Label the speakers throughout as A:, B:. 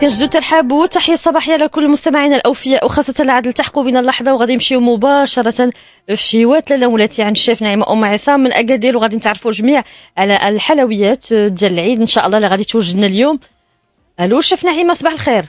A: كنجدو ترحاب وتحية صباحية لكل المستمعين الأوفياء وخاصة العاد التحقوا بنا اللحظة وغادي نمشيو مباشرة في شيوات لاله مولاتي عند الشيف نعيمة أم عصام من أكادير وغادي نتعرفوا جميع على الحلويات ديال العيد. إن شاء الله اللي غادي توجدنا اليوم. ألو شيف نعيمة صباح الخير.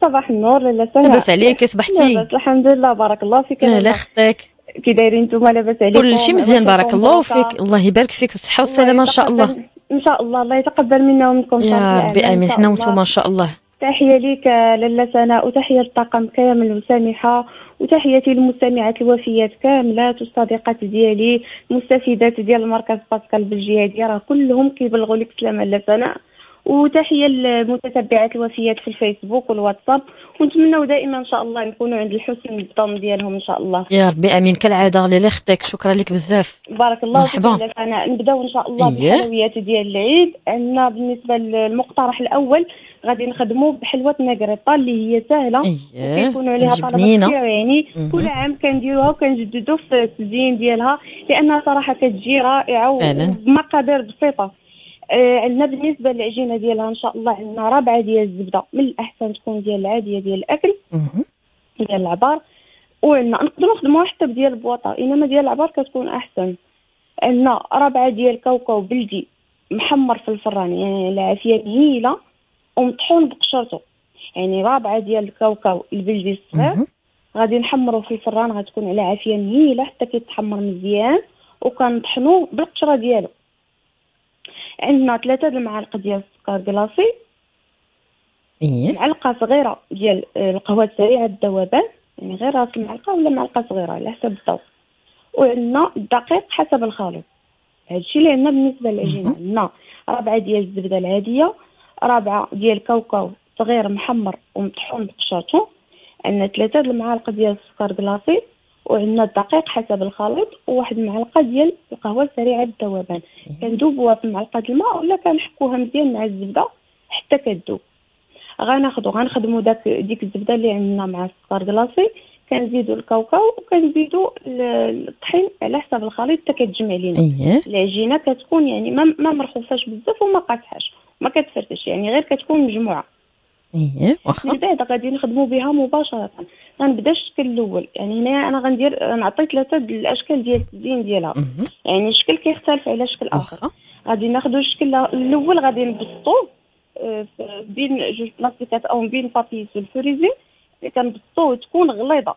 B: صباح النور لاله سنة
A: لاباس عليك صبحتي.
B: الحمد لله بارك الله فيك.
A: لا خطيك.
B: كي دايرين نتوما لاباس عليكم
A: كل شيء مزيان بارك الله فيك. الله يبارك فيك بالصحة والسلامة إن شاء الله.
B: إن شاء الله الله يتقبل منا ومنكم.
A: يا ربي امين حنا وأنتم إن شاء الله.
B: تحية ليك لاله سناء وتحية للطاقم كامل وسامحة وتحياتي للمستمعات الوفيات كاملات والصديقات ديالي المستفيدات ديال المركز باسكال بالجهادية. راه كلهم كيبلغوا لك سلامة لاله سناء وتحية للمتتبعات الوفيات في الفيسبوك والواتساب. ونتمنوا دائما إن شاء الله نكونوا عند الحسن الظن ديالهم إن شاء الله.
A: يا ربي آمين. كالعادة يخطيك شكرا لك بزاف.
B: بارك الله
A: مرحبا.
B: أنا نبدأو إن شاء الله
A: إيه.
B: بالحلويات ديال العيد. عندنا بالنسبة للمقترح الأول غادي نخدموا بحلوة ناغريطا اللي هي سهلة.
A: اييه
B: وكيكونوا عليها طلبات
A: جبنينه
B: كثير يعني. كل عام كنديروها وكنجددوا في التزيين ديالها لأنها صراحة كتجي رائعه
A: فعلا.
B: وبمقادير بسيطة. عندنا بالنسبة للعجينة ديالها إن شاء الله عندنا ربعه ديال الزبدة. من الأحسن تكون ديال العادية ديال
A: الأكل.
B: ديال العبار. وعندنا نقدروا نخدموها حتى بديال البواطة إنما ديال العبار كتكون أحسن. عندنا ربعه ديال كاوكاو بلدي محمر في الفران يعني العافيه مهيله ومطحون بقشرته. يعني رابعة ديال الكاوكاو البلدي الصغير. غادي نحمرو في الفران غتكون على عافية مهيله حتى كيتحمر مزيان وكنطحنوه بالقشرة ديالو. عندنا ثلاثة د المعالق ديال السكر كلاصي
A: إيه.
B: معلقة صغيرة ديال القهوة السريعة الذوبان يعني غير راس المعلقه ولا معلقة صغيرة على حسب الذوق وعندنا الدقيق حسب الخليط هادشي اللي عندنا بالنسبة للعجينه
A: مهم.
B: عندنا ربعه ديال الزبدة العادية ربعه ديال الكاوكاو صغير محمر ومطحون بقشرته عندنا ثلاثة د المعالق ديال السكر كلاصي وعندنا الدقيق حسب الخليط وواحد المعلقه ديال القهوة السريعة الذوبان كندوبوها في معلقة الماء ولا كنحكوها مزيان مع الزبدة حتى كتذوب غناخدو غنخدمو داك ديك الزبدة اللي عندنا مع السكر كلاصي كنزيدو الكاوكاو وكنزيدو ال- الطحين على حساب الخليط حتى كتجمع لينا.
A: إيه.
B: العجينة كتكون يعني ما ما مرخوفاش بزاف وما قاصحاش ما كتفرتش يعني غير كتكون مجموعة.
A: إيه
B: من
A: واخا
B: بعد غادي نخدمو بها مباشرة. غنبدا الشكل الأول. يعني هنا أنا غندير نعطي ثلاثة الاشكال ديال التزيين ديالها. يعني الشكل كيختلف على شكل
A: آخر.
B: غادي ناخذ الشكل الأول غادي نبسطوه آه، بين جوج بلاستيكات أو بين papier sulfurisé. كنبسطوه تكون غليظة.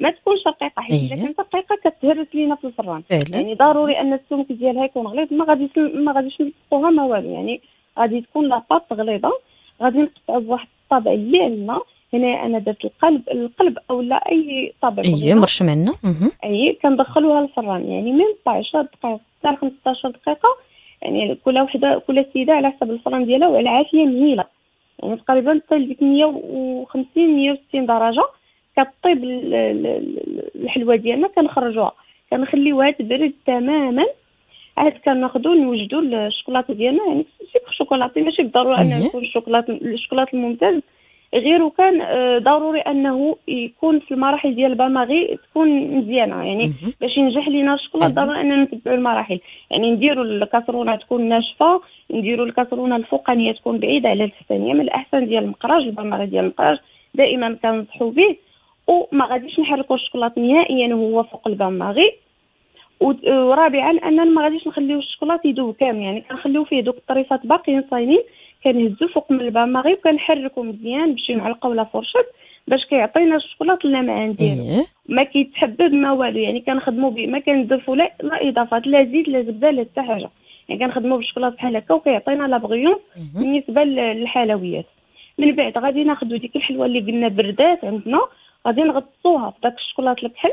B: ما تكونش رقيقه حيت إذا
A: أيه.
B: كانت رقيقه كتهرس لينا في الفران. يعني ضروري أن السمك ديالها يكون غليظ. ما غاديش ما غاديش نبسطوها ما والو. يعني غادي تكون la pâte غليظة. غادي نقطعو بواحد الطابع اللي عندنا هنا أنا درت القلب القلب أو لا أي طابع بغينا.
A: مرشم عندنا.
B: أي كندخلوها للفران يعني من 12 دقيقة حتى 15 دقيقة يعني كل وحدة كل سيدة على حسب الفران ديالها وعلى عافية مهيلة يعني تقريبا تصل ديك 150 160 درجة كطيب ال- ال- ال- الحلوة ديالنا كنخرجوها كنخليوها تبرد تماما عاد كناخذوا نوجدوا الشوكولاتة ديالنا يعني سيكو شوكولاتي ماشي بالضرورة أنه
A: أيه.
B: يكون الشوكولاته الشوكولاتة الممتاز غير وكان آه، ضروري أنه يكون في المراحل ديال الباماغي تكون مزيانة يعني. باش ينجح لينا الشوكولاتة
A: أيوة.
B: ضروري أننا نتبعوا المراحل يعني نديروا الكاسرونة تكون ناشفة نديروا الكاسرونة الفوقانية تكون بعيدة على التحتانيه من الأحسن ديال المقراج الباماغي ديال المقراج دائما كنصحوا به وما غاديش نحركوا الشوكولاط نهائيا وهو فوق الباماغي ورابعا أننا ما غاديش نخليو الشوكولاط يذوب كامل يعني كنخليو فيه دوك الطريفات باقيين صاينين كنهزو فوق من الباماغي وكنحركو مزيان بشي معلقه ولا فرشات باش كيعطينا الشوكولاط اللمعان ديالو
A: إيه.
B: ما كيتحبب ما والو يعني كنخدموا به ما كنضيفوا لا لا إضافات لا زيت لا زبدة لا حتى حاجة. يعني كنخدموا بالشوكولاط بحال هكا وكيعطينا لا بغيون. بالنسبة للحلويات. من بعد غادي ناخذوا ديك الحلوة اللي قلنا بردات عندنا غادي نغطسوها في داك الشوكولاط الكحل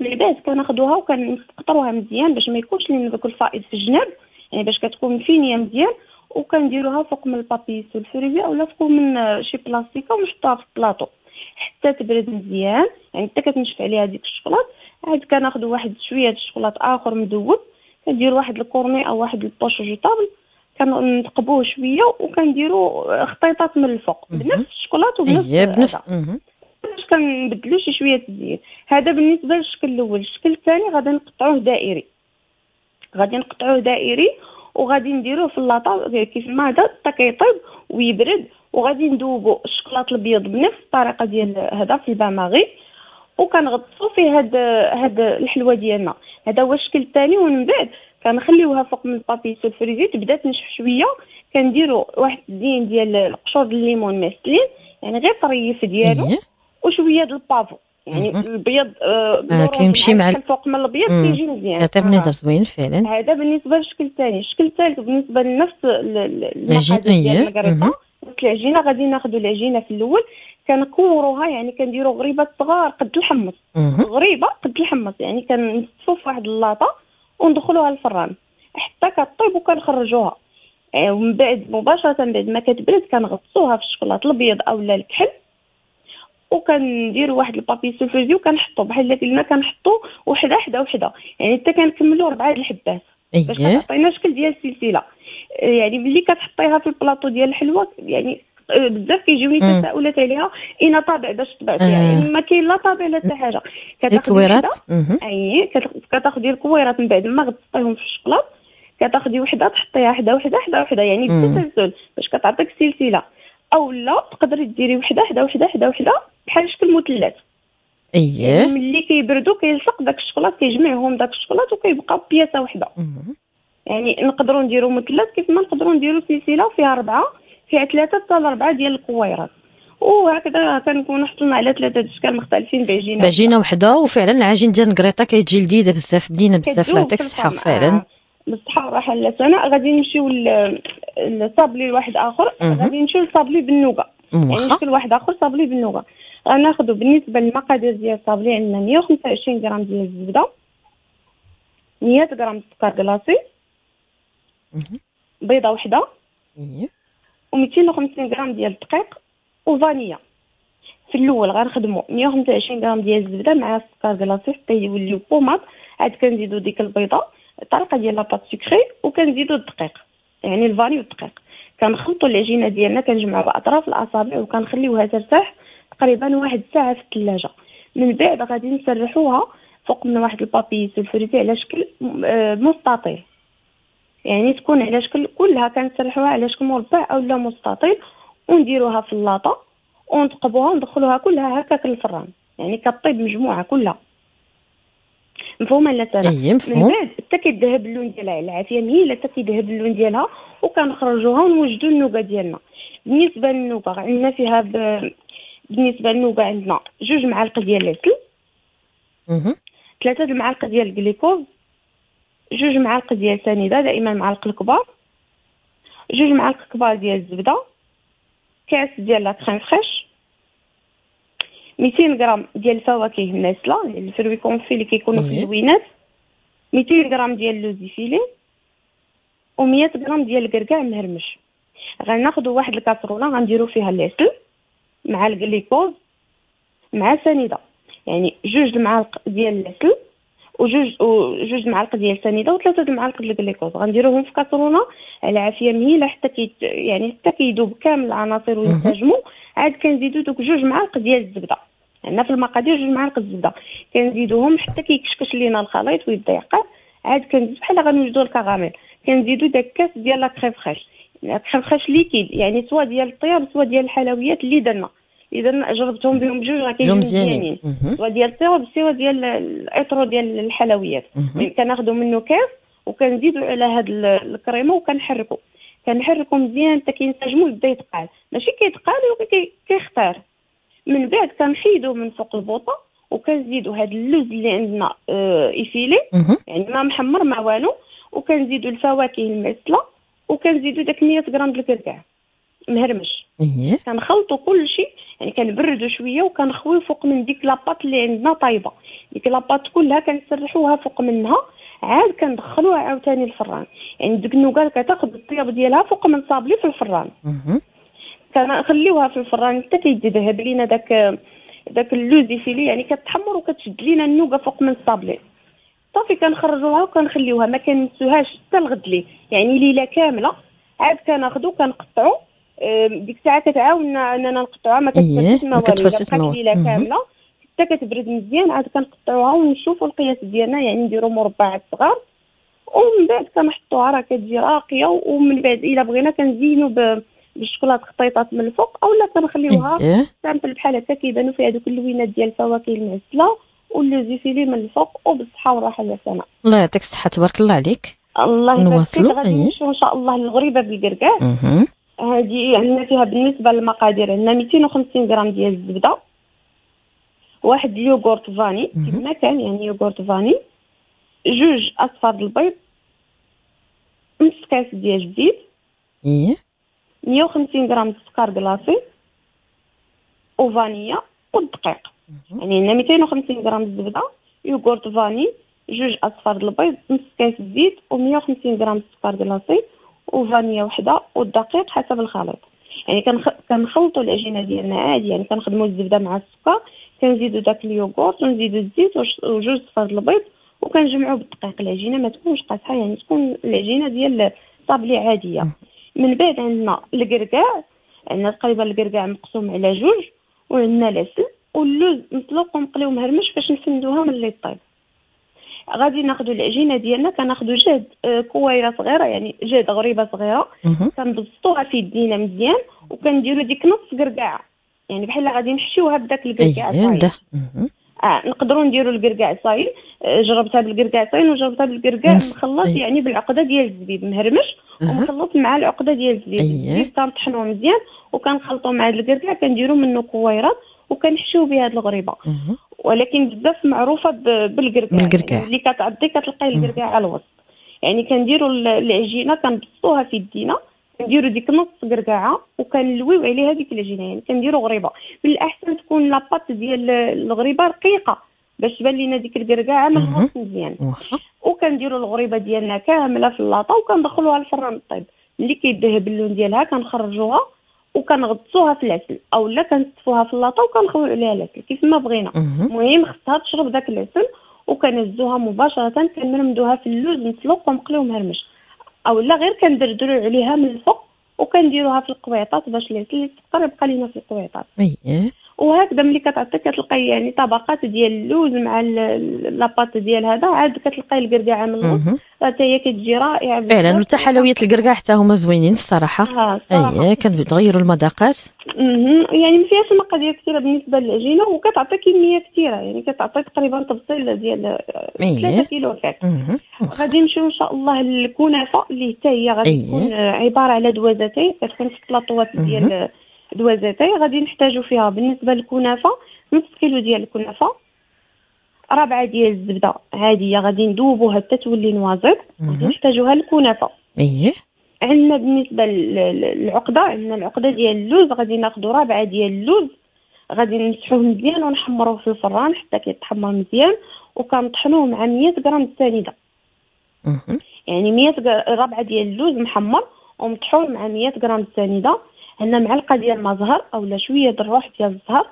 B: بعد كناخذوها وكنقطروها مزيان باش ما يكونش لنا داك الفائض في الجناب يعني باش كتكون مفينيه مزيان وكنديروها فوق من ال papier sulfurisé اولا فوق من شي بلاستيكة ونحطوها في البلاطو حتى تبرد مزيان يعني حتى كتنشف عليها ديك الشوكولاط عاد كناخذوا واحد شوية د الشوكولاط آخر مذوب كنديروا واحد ال cornet أو واحد ال poche jetable كنثقبوه شوية وكنديروا خطيطات من الفوق. بنفس الشوكولاط وبنفس.
A: مهم.
B: باش كنبدلو شي شوية الزيت هذا بالنسبة للشكل الأول. الشكل الثاني غادي نقطعوه دائري. غادي نقطعوه دائري وغادي نديروه في اللاطا كيف ما هذا حتى كيطيب ويبرد وغادي ندوبو الشكلاط الابيض بنفس الطريقة ديال هذا في ال bain-marie. وكنغطسو فيه هاد هاد الحلوة ديالنا. هذا هو الشكل الثاني ومن بعد كنخليوها فوق من ال papier sulfurisé تبدا تنشف شوية. كنديروا واحد الزين ديال القشور الليمون معسلين يعني غير طريف ديالو.
A: إيه.
B: وشوية د ال pavot.
A: يعني.
B: البيض آه
A: آه، كيمشي مع ال-
B: الكحل فوق من الابيض. كيجي مزيان
A: يعطي. منظر زوين فعلا
B: هذا بالنسبة للشكل الثاني الشكل الثالث بالنسبة لنفس ال- ال-
A: العجين،
B: المقادير ديال. نفس العجينه غادي ناخذوا العجينه في الأول كنكوروها يعني كنديروا غريبات صغار قد الحمص. غريبة قد الحمص يعني كنصفوا في واحد اللاطه وندخلوها الفران حتى كطيب وكنخرجوها آه، ومن بعد مباشرة بعد ما كتبرد كنغطسوها في الشوكولاط الابيض اولا الكحل وكنديروا واحد البابي سولفيزي وكنحطوا بحال اللي قلنا كنحطوا وحده حدا وحده. يعني حتى كنكملوا ربعة الحبات. باش
A: إيه
B: كتعطينا شكل ديال السلسلة. آه، يعني ملي كتحطيها في البلاطو ديال الحلوة يعني آه، بزاف كيجيوني. تساؤلات عليها. اين طابع باش طبعتيها
A: آه.
B: يعني ما كاين لا طابع لا حتى حاجة.
A: الكويرات.
B: أي كت- كتاخدي الكويرات من بعد ما غطيتيهم في الشوكولاط كتاخدي وحدة تحطيها حدا وحدة حدا وحدة. يعني. بالتسلسل باش كتعطيك سلسله أو لا تقدري ديري وحدة حدا وحدة حدا وحدة بحال شكل مثلث يعني
A: إيه
B: ملي كيبردوا كيلصق داك الشوكولاط كيجمعهم داك الشوكولاط وكيبقى بياسة
A: وحدة.
B: يعني نقدروا نديروا مثلث كيف ما نقدروا نديروا سلسلة فيها أربعة فيها ثلاثة حتى لاربعه ديال الكويرات. وهكذا كنكونوا حصلنا على ثلاثة اشكال مختلفين بعجينة.
A: بعجينة وحدة وفعلا العجين ديال نكريطه كيجي لذيذة بزاف بنينة بزاف يعطيك الصحه. فعلا.
B: والراحه لا سناء غادي نمشيو ل- للصابلي لواحد
A: آخر.
B: غادي نمشيو للصابلي بالنوغا يعني شكل واحد آخر صابلي بالنوغا غناخذوا بالنسبة للمقادير ديال الصابلي عندنا 125 غرام ديال الزبدة 100 غرام سكر
A: glacé.
B: بيضة وحدة
A: إيه.
B: و250 غرام ديال الدقيق و vanille. في الأول غنخدموا 125 غرام ديال الزبدة مع السكر glacé حتى يوليو pommade عاد كنزيدوا ديك البيضة. الطريقة ديال la pâte sucrée وكنزيدوا الدقيق يعني ال vanille والدقيق كنخلطوا العجينة ديالنا كنجمعوا باطراف الأصابع وكنخليوها ترتاح تقريبا واحد الساعة في الثلاجة. من بعد غادي نسرحوها فوق من واحد البابي سولفوريتي على شكل آه، مستطيل. يعني تكون على شكل كلها كنسرحوها على شكل مربع أو لا مستطيل ونديروها في اللاطة ونثقبوها وندخلوها كلها هكاك للفران. يعني كطيب مجموعة كلها. مفهومه لا
A: إيه
B: من
A: مفهوم.
B: بعد حتى كيذهب اللون ديالها العافية مهيله حتى كيذهب اللون ديالها وكنخرجوها ونوجدوا النوغا ديالنا. بالنسبة لل nougat عندنا فيها ب... بالنسبة لل nougat عندنا جوج معالق ديال العسل د المعالق ديال الجليكوز. جوج معالق ديال سنيدة دائما المعالق الكبار. جوج معالق كبار ديال الزبدة. كاس ديال la crème fraîche. 200 غرام ديال الفواكه المعسلة ال fruits confits اللي كيكونوا في. اللوينات 200 غرام ديال اللوز effilé. و100 غرام ديال الكركاع مهرمش. غناخذوا واحد الكاسرونه غنديروا فيها العسل مع الجليكوز مع سنيدة. يعني جوج المعالق ديال العسل وجوج وجوج معالق ديال سنيدة وثلاثة د المعالق ديال الجليكوز غنديروهم في كاسرونه على عافية مهيله حتى كي يعني حتى كيذوب كامل العناصر وينسجموا عاد كنزيدوا دوك جوج معالق ديال الزبدة. عندنا في المقادير جوج معالق الزبدة. كنزيدوهم حتى كيكشكش لينا الخليط ويبدا يقاد عاد كنزيد بحال غنوجدوا الكراميل كنزيدوا داك كاس ديال la crème fraîche. crème fraîche liquide. يعني سوا ديال الطياب سوا ديال الحلويات اللي درنا. درنا جربتهم بهم بجوج راه كيجيو
A: جو
B: مزيانين. سوا ديال الطياب سوا ديال الأطرو ديال الحلويات. يعني كناخذوا منه كاس وكنزيدوا على هاد ال- الكريمة وكنحركوا كنحركوا مزيان حتى كينسجموا ويبدا يتقال. ماشي كيتقال وكي- كيخثار. من بعد كنحيدوا من فوق البوطة وكنزيدوا هاد اللوز اللي عندنا effilé
A: مهم.
B: يعني ما محمر ما والو. وكنزيدوا الفواكه المعسلة وكنزيدوا داك 100 غرام الكركاع مهرمش.
A: إيه.
B: كنخلطوا كل شيء يعني كنبردوا شوية وكنخويو فوق من ديك la pâte اللي عندنا طايبة. ديك la pâte كلها كنسرحوها فوق منها عاد كندخلوها عاوتاني الفران. يعني ديك ال nougat كتاخذ الطياب ديالها فوق من صابلي في الفران. كنخليوها في الفران حتى كيذهب لينا داك داك اللوزي فيلي يعني كتحمر وكتشد لينا النوكا فوق من الصابلي صافي كنخرجوها وكنخليوها ما كنسوهاش حتى الغد لي يعني ليلة كاملة عاد كناخذو كنقطعو ديك الساعة كتعاوننا أننا نقطعوها ما
A: إيه،
B: كتفسدش
A: ما
B: والو.
A: ليلة.
B: كاملة حتى كتبرد مزيان عاد كنقطعوها ونشوفوا القياس ديالنا يعني نديرو مربعات صغار ومن بعد كنحطوها راه كتجي راقية ومن بعد إلا بغينا كنزينو ب بالشوكولاط خطيطات من الفوق اولا كنخليوها simple بحال هكا كيبانو فيها دوك اللوينات ديال الفواكه المعسله واللوز effilé من الفوق وبالصحه والراحة يا سناء
A: الله يعطيك الصحة تبارك الله عليك.
B: الله يبارك فيك. غادي. نمشيو إن شاء الله للغريبة بالكركاع. هذه عندنا فيها بالنسبة للمقادير عندنا 250 غرام ديال الزبدة. واحد اليوغورت
A: vanille.
B: كما كان يعني يوغورت vanille. جوج اصفار البيض. نص كاس ديال الزيت. 150 غرام سكر glacé و vanille
A: والدقيق.
B: يعني عندنا 250 غرام الزبدة يوغورت vanille جوج أصفار البيض نص كاس زيت و150 غرام سكر glacé و vanille وحدة والدقيق حسب الخليط. يعني كنخ... كنخلطوا العجينه ديالنا عادي يعني كنخدموا الزبدة مع السكر كنزيدوا داك اليوغورت ونزيدوا الزيت وجوج صفار د البيض وكنجمعوا بالدقيق. العجينه ما تكونش قاصحه يعني تكون العجينه ديال طابلي عادية. من بعد عندنا الكركاع عندنا تقريبا الكركاع مقسوم على جوج وعندنا العسل واللوز مسلوق ومقلي ومهرمش باش نفندوها ملي طيب غادي ناخذوا العجينة ديالنا كناخذوا جهد آه، كويرة صغيرة يعني جهد غريبة
A: صغيرة.
B: كنبسطوها في يدينا مزيان وكنديروا ديك نص قرقاعه يعني بحال غادي نحشيوها بداك صايل
A: ده مهم.
B: آه نقدروا نديروا القرقاع صايل آه، جربتها بالقرقاع صايل وجربتها بالقرقاع
A: نص-
B: مخلط. يعني بالعقدة ديال الزبيب مهرمش. ومخلط مع العقدة ديال الزبيب
A: أيه.
B: الزبيب كنطحنوه مزيان وكنخلطوه مع هاد القرقاع كنديروا منه كويرات وكنحشيو بها هاد
A: الغريبة.
B: ولكن بزاف معروفة ب- بالقرقاع
A: بالقرقاع.
B: يعني اللي كتعطي كتلقاي
A: مم.
B: القرقاع على الوسط يعني كنديروا ال- العجينة كنبسطوها في يدينا كنديروا ديك نص قرقاعه وكنلويو عليها ديك العجينة يعني كنديروا غريبة من الأحسن تكون la pâte ديال الغريبة رقيقة باش تبان لينا ديك القرقاعه من. الوسط مزيان وكنديروا الغريبة ديالنا كاملة في اللاطة وكندخلوها للفران الطيب. ملي كيذهب اللون ديالها كنخرجوها وكنغطسوها في العسل أولا كنستفوها في اللاطة وكنخويو عليها العسل كيف ما بغينا.
A: مهم.
B: المهم خصها تشرب داك العسل وكنهزوها مباشرة كنرمدوها في اللوز مسلوق ومقلي ومهرمش أولا غير كندردروا عليها من الفوق وكنديروها في القويطات باش العسل السكر يبقى لينا في القويطات.
A: إيه.
B: وهكذا ملي كتعطي كتلقاي يعني طبقات ديال اللوز مع لاباط ديال هذا عاد كتلقاي القرقاعه من الوسط. حتى هي كتجي رائعة.
A: فعلا وتا حلويات القرقاع حتى هما زوينين الصراحة
B: آه صراحة
A: إيه كنتغيروا المذاقات.
B: يعني ما فيهاش مقادير كثيرة بالنسبة للعجينة وكتعطي كمية كثيرة يعني كتعطي تقريبا تفصيل ديال آه،
A: إيه.
B: 3 كيلو
A: مهم.
B: غادي نمشيو إن شاء الله للكنافة اللي حتى هي غادي
A: أيه.
B: تكون آه، عبارة على دوازتين كتكون في بلاطوات ديال دوازتين غادي نحتاجو فيها بالنسبة للكنافة نص كيلو ديال الكنافة ربعة ديال الزبدة عاديه غادي ندوبوها حتى تولي
A: مهم.
B: نحتاجوها للكنافة
A: إيه
B: عندنا بالنسبة لل- للعقدة عندنا العقدة ديال اللوز غادي ناخذوا ربعة ديال اللوز غادي نمسحوه مزيان ونحمروه في الفران حتى كيتحمر مزيان وكنطحنوه مع 100 غرام السنيده. يعني 100 غ- ربعة ديال اللوز محمر ومطحون مع 100 غرام السنيده عندنا معلقة ديال ما زهر اولا شوية د الروح ديال الزهر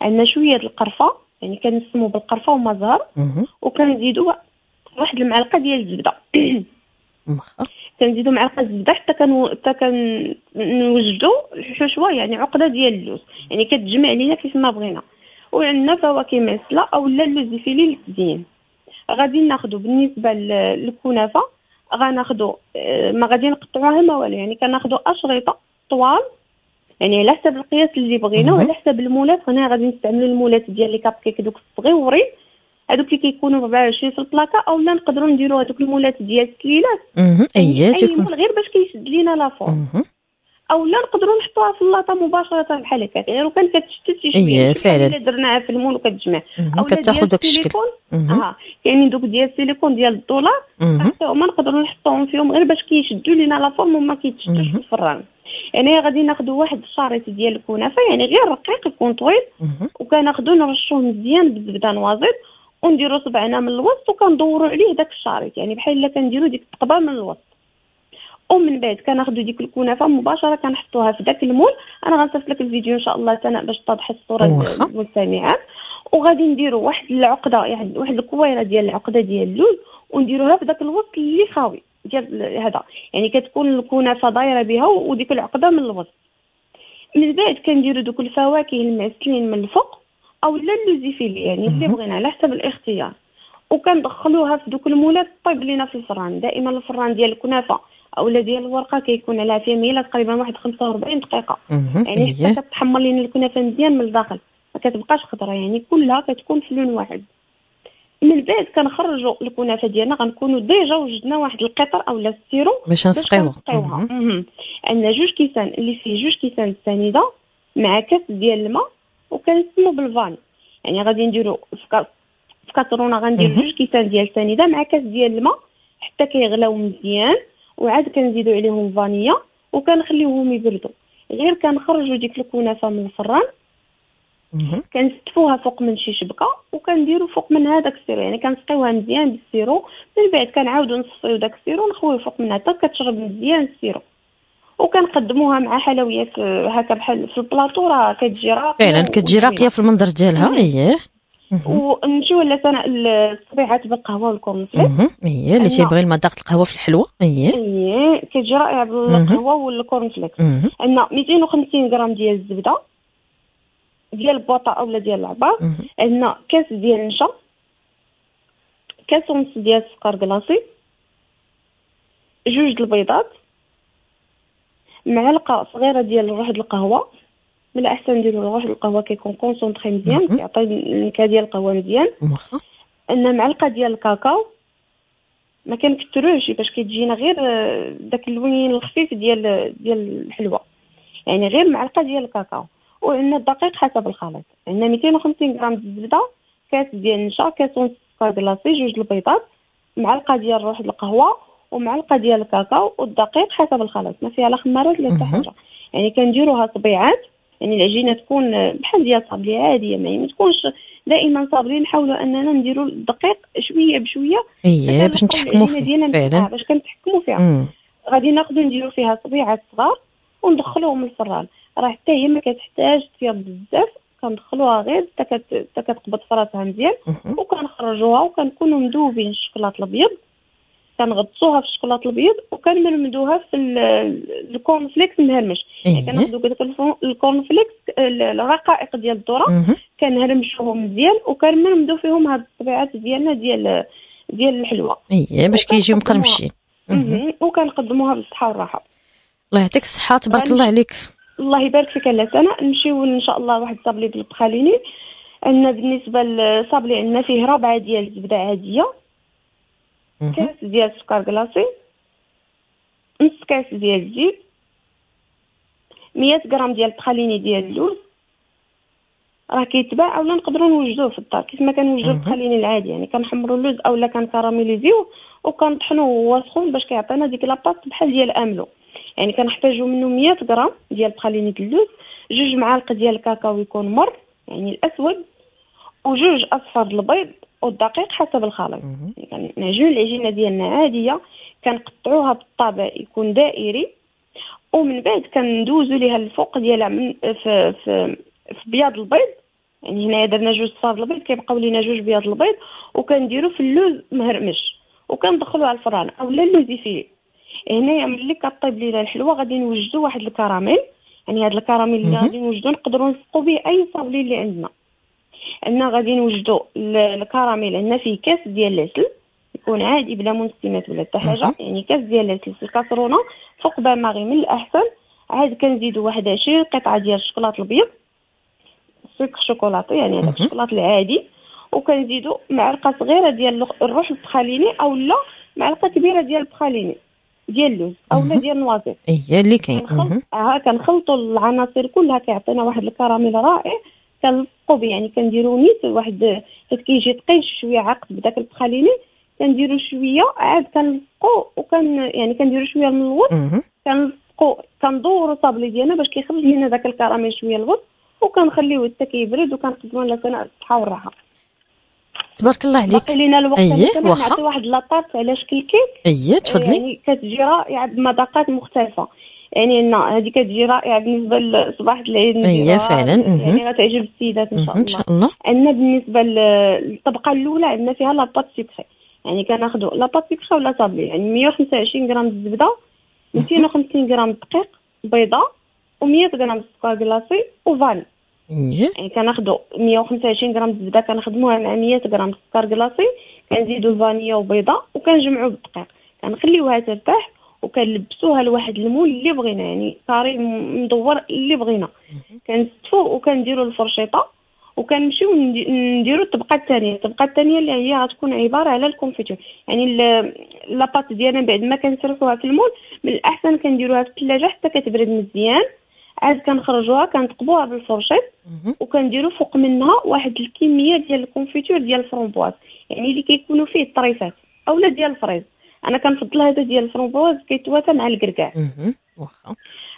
B: عندنا شوية د القرفة يعني كنسمو بالقرفة وما زهر
A: مهم.
B: وكنزيدوا واحد المعلقة ديال
A: الزبدة.
B: كنزيدو معلقة زبدة حتى كنو حتى كنوجدو الحشوه يعني عقدة ديال اللوز. يعني كتجمع لينا كيف ما بغينا. وعندنا فواكه معسله اولا اللوز فيلي للتزيين غادي ناخدو بالنسبة لل- للكنافة غناخدو آه، ما غادي نقطعوها ما والو. يعني كناخدو اشرطه طوال يعني على حسب القياس اللي بغينا. وعلى حسب ال moule ات. هنا غادي نستعملوا ال moule ات ديال les cupcakes دوك الصغيورين هذوك اللي كيكونوا 24 في البلاكا اولا نقدروا نديروا هذوك ال moule ات ديال السليلات
A: مهم.
B: إيه
A: أي
B: moule غير باش كيشد لينا la forme
A: مهم.
B: اولا نقدروا نحطوها في اللاطه مباشرة بحال هكا غير وكان كتشتت شي شوية
A: إيه،
B: ماشي
A: فعلا.
B: إلا درناها في ال moule
A: وكتجمع.
B: اولا
A: كتاخذ داك الشكل.
B: آه كاينين دوك ديال السيليكون ديال الدولار
A: مهم.
B: حتى هما نقدروا نحطوهم فيهم غير باش كيشدوا لينا la forme وما كيتشدوش. في الفران يعني غادي ناخذوا واحد الشريط ديال الكنافة يعني غير رقيق يكون طويل. وكناخذوا نرشوه مزيان بالزبده noisette ونديروا صبعنا من الوسط وكندوروا عليه داك الشريط يعني بحال إلا كنديروا ديك الثقبة من الوسط ومن بعد. كناخذوا ديك الكنافة مباشرة كنحطوها في داك ال moule. أنا غنصيفط لك الفيديو إن شاء الله سناء باش توضح
A: الصورة.
B: للمستمعات وغادي نديروا واحد العقدة يعني واحد الكويرة ديال العقدة ديال اللوز ونديروها في داك الوسط اللي خاوي. ديال هذا. يعني كتكون الكنافة دايرة بها وديك العقدة من الوسط. من بعد كنديروا دوك الفواكه المعسلين من الفوق أو لا ال لوز effilé يعني اللي. بغينا على حسب الاختيار. وكندخلوها في دوك ال moules طيب لينا في الفران. دائما الفران ديال الكنافة اولا ديال الورقة كيكون على فيها تقريبا واحد 45 دقيقة. يعني حتى كتحمر لينا الكنافة مزيان من الداخل. ما كتبقاش خضرة يعني كلها كتكون في لون واحد. من بعد كنخرجوا الكنافة ديالنا غنكونوا déjà وجدنا واحد القطر اولا ال sirop
A: باش نسقيوها.
B: عندنا جوج كيسان اللي فيه جوج كيسان سنيدة مع كاس ديال الماء وكنسمو بال vanille. يعني غادي نديرو في كاسرونة غندير جوج كيسان ديال سنيدة مع كاس ديال الماء حتى كيغلاو مزيان. وعاد كنزيدو عليهم فانيا وكنخليوهم يبردوا غير كنخرجوا ديك الكنافة من الفران. كنستفوها فوق من شي شبكة وكنديروا فوق منها داك ال sirop. يعني كنسقيوها مزيان بال sirop. من بعد كنعاودوا نصفيو داك ال sirop ونخويو فوق منها حتى كتشرب مزيان ال sirop. وكنقدموها مع حلويات هكا بحال في البلاطو راه كتجي راقيه
A: فعلا كتجي راقية في المنظر ديالها. اييه
B: ونمشيو لسنا الصبيعات بالقهوه والكورن فليكس
A: اييه اللي تيبغي المذاق القهوة في الحلوة. اييه
B: كتجي رائعه بالقهوة وال corn flakes عندنا 250 غرام ديال الزبدة ديال البوطه اولا ديال العبار عندنا كاس ديال النشا كاس ونص ديال السكر glacé جوج البيضات معلقة صغيرة ديال روح القهوة. من الأحسن نديرو روح القهوه كيكون كونسونطري مزيان كيعطي النكهه ديال القهوة مزيان. أن معلقة ديال الكاكاو ما كنكثروش باش كتجينا غير آه، داك اللون الخفيف ديال ديال الحلوة. يعني غير معلقة ديال الكاكاو. وعندنا الدقيق حسب الخليط. عندنا 250 غرام الزبده كاس ديال النشا كاس ونص سكر كلاصي جوج البيضات معلقة ديال روح القهوة ومعلقة ديال الكاكاو والدقيق حسب الخليط. ما فيها لا خمارات لا حتى حاجة. يعني كنديروها طبيعات يعني العجينة تكون بحال ديال الصابلي عاديه يعني ما تكونش دائما صابرين نحاولوا أننا نديروا الدقيق شوية بشوية.
A: اييه باش نتحكموا فيه
B: فعلا. باش كنتحكموا فيها. غادي ناخذ نديروا فيها صبيعات صغار وندخلوهم للفران راه حتى هي ما كتحتاج تفيض بزاف. كندخلوها غير حتى كتقبض فراسها مزيان. وكنخرجوها وكنكونوا مذوبين الشوكولاط الأبيض. كنغطسوها في الشوكولاط الابيض وكنمرمدوها في ال corn flakes مهرمش يعني إيه. كناخذوا داك الكورن فليكس الرقائق ديال الذرة كنهرمشوهم مزيان وكنمرمدو فيهم هاد الصبيعات ديالنا ديال ديال الحلوى
A: اييه باش كيجيو مقرمشين.
B: وكنقدموها بالصحة والراحة.
A: الله يعطيك الصحة تبارك الله عليك.
B: الله يبارك فيك لا سنة. نمشيو إن شاء الله واحد الصابلي بالبخاليني عندنا بالنسبة للصابلي عندنا فيه ربعه ديال الزبدة عادية. كاس ديال السكر كلاصي نص كاس ديال الزيت مية غرام ديال البخاليني ديال اللوز راه كيتباع اولا نقدروا نوجدوه في الدار كيف ما كنوجدوا البخاليني العادي يعني كنحمروا اللوز اولا كنكراميليزيوه وكنطحنوه هو سخون باش كيعطينا ديك la pâte بحال ديال املو يعني كنحتاجو منه 100 غرام ديال ال praliné اللوز جوج معالق ديال الكاكاو يكون مر يعني الاسود وجوج اصفر البيض والدقيق حسب الخليط يعني العجينة ديالنا عادية كنقطعوها بالطابع يكون دائري ومن بعد كندوزو ليها الفوق ديالها من في في في بياض البيض. يعني هنا درنا جوج صفار البيض كيبقاو لينا جوج بياض البيض وكنديرو في اللوز مهرمش وكندخلوه على الفران اولا اللوز يفيلي هنايا ملي كطيب لينا الحلوة غادي نوجدو واحد الكراميل. يعني هذا الكراميل اللي غادي نوجدو نقدروا نسقو به أي صابلي اللي عندنا. عندنا غادي نوجدو الكراميل عندنا فيه كاس ديال العسل. يكون عادي بلا منسمات ولا حتى حاجة. يعني كاس ديال العسل في الكاسرونة فوق باماغي من الأحسن. عاد كنزيدو واحد 20 قطعة ديال الشوكولاط البيض. سكر شوكولاتي يعني هذاك الشوكولاط العادي. وكنزيدو معلقة صغيرة ديال الروح البخاليني أو لا معلقة كبيرة ديال البخاليني ديال اللوز اولا ديال النوازيط
A: اي اللي كاين.
B: آه كنخلطوا العناصر كلها كيعطينا واحد الكراميل رائع. كنلصقوا به يعني كنديروا نيت واحد حيت كيجي ثقيل شوية عقد بداك البخاليني كنديروا شوية عاد كنلصقوا وكن يعني كنديروا شوية من الوسط كنلصقوا كندوروا الصابلي ديالنا باش كيخرج لنا داك الكراميل شوية الوسط وكنخليوه حتى كيبرد وكنقدموا بالصحه والراحة.
A: تبارك الله عليك.
B: باقي لينا الوقت أيه نعطي واحد la tarte على شكل كيك
A: أييه تفضلي.
B: يعني كتجي رائعه بمذاقات مختلفة. يعني هذه كتجي رائعة بالنسبة لصباح العيد
A: اييه فعلا.
B: يعني غتعجب السيدات إن شاء الله
A: إن شاء الله.
B: عندنا بالنسبة للطبقه الأولى عندنا فيها la pâte sucrée يعني كناخذوا la pâte sucrée ولا sablée يعني 125 غرام الزبده 250 غرام دقيق بيضة و100 غرام سكر glacé و vanille.
A: إيه.
B: يعني كناخذوا 125 غرام الزبده كنخدموها مع 100 غرام سكر glacé كنزيدو الفانيا وبيضة وكنجمعو بالدقيق. كنخليوها ترتاح وكنلبسوها لواحد ال moule اللي بغينا يعني carré مدور اللي بغينا. كنستفو وكنديرو الفرشيطة وكنمشيو نديرو الطبقة الثانية الطبقة الثانية اللي هي غتكون عبارة على ال confiture يعني la pâte ديالنا بعد ما كنفرشوها في ال moule من الأحسن كنديروها في الثلاجة حتى كتبرد مزيان. عاد كنخرجوها كنثقبوها بالفرشيط وكنديرو فوق منها واحد الكمية ديال ال confiture ديال الفرومبواز يعني اللي كيكونوا فيه الطريفات اولا ديال ال fraise. أنا كنفضل هذا ديال الفرومبواز كيتواتى مع الكركاع واخا.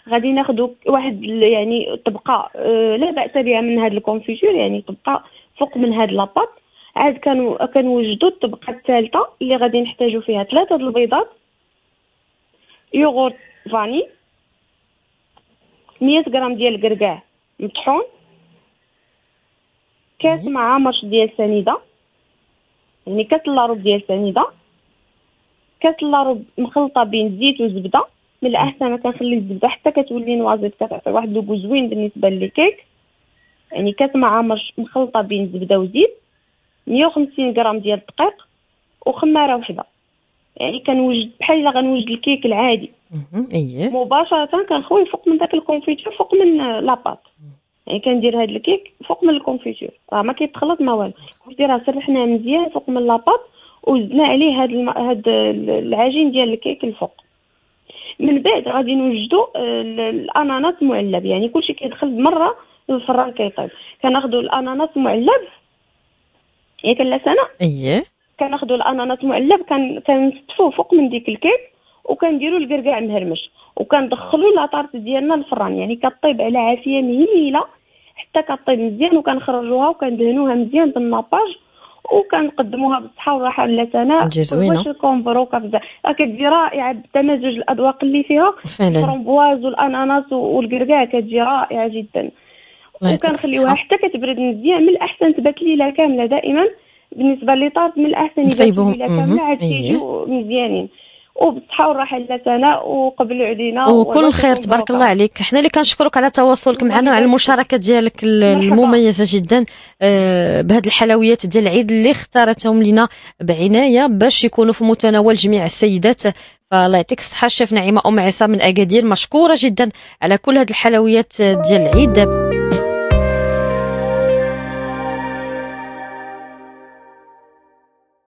B: غادي ناخذ واحد يعني طبقة آه، لا بأس بها من هذا ال confiture يعني طبقة فوق من هذا la pâte. عاد كانوا كنوجدوا الطبقة الثالثة اللي غادي نحتاجوا فيها ثلاثة البيضات. yaourt vanille. 100 غرام ديال الكركاع مطحون. كاس معمرش ديال سنيدة. يعني كاس لاروب ديال سنيدة. كاس لاروب مخلطة بين الزيت والزبده من الأحسن ما كنخلي الزبدة حتى كتولي noisette كتعطي واحد le goût زوين بالنسبة للكيك. يعني كاس معامر مخلطة بين الزبده وزيت. 150 غرام ديال الدقيق وخمارة وحدة. يعني كنوجد بحال إلا غنوجد الكيك العادي.
A: اييه
B: مباشرة كنخوي فوق من داك ال confiture فوق من la pâte. يعني كندير هاد الكيك فوق من ال confiture راه ما كيتخلط ما والو. راه سرحناه مزيان فوق من la pâte. وزدنا عليه هاد الم... هاد العجين ديال الكيك الفوق. من بعد غادي نوجدوا آه، الأناناس معلب يعني كلشي كيدخل مرة للفران كيطيب. كناخذوا الأناناس معلب ياك لا سنة.
A: اييه
B: كناخذوا الأناناس معلب كنستفوه فوق من ديك الكيك وكنديروا الكركاع مهرمش. وكندخلوا la tarte ديالنا للفران. يعني كطيب على عافية مهيلة حتى كطيب مزيان وكنخرجوها وكندهنوها مزيان بال nappage وكنقدموها بالصحة والراحة
A: زوينه
B: واش الكومبروكا بزاف كتجي رائعة بتمازج الأذواق اللي فيها. الفرمبواز والأناناس والكركاع كتجي رائعة جدا. وكنخليوها حتى كتبرد مزيان من الأحسن تبات ليلة كاملة دائما. بالنسبة لي طارت من الأحسن يبات ليلة كاملة عاد كيجيو مزيانين. وبالصحة والراحة سناء وقبل علينا.
A: وكل خير تبارك الله عليك. حنا اللي كنشكرك على تواصلك معنا وعلى المشاركة ديالك المميزة جدا آه، بهذه الحلويات ديال العيد اللي اختارتهم لنا بعناية باش يكونوا في متناول جميع السيدات. فالله يعطيك الصحة الشيف نعيمة أم عصام من أكادير مشكورة جدا على كل هذه الحلويات ديال العيد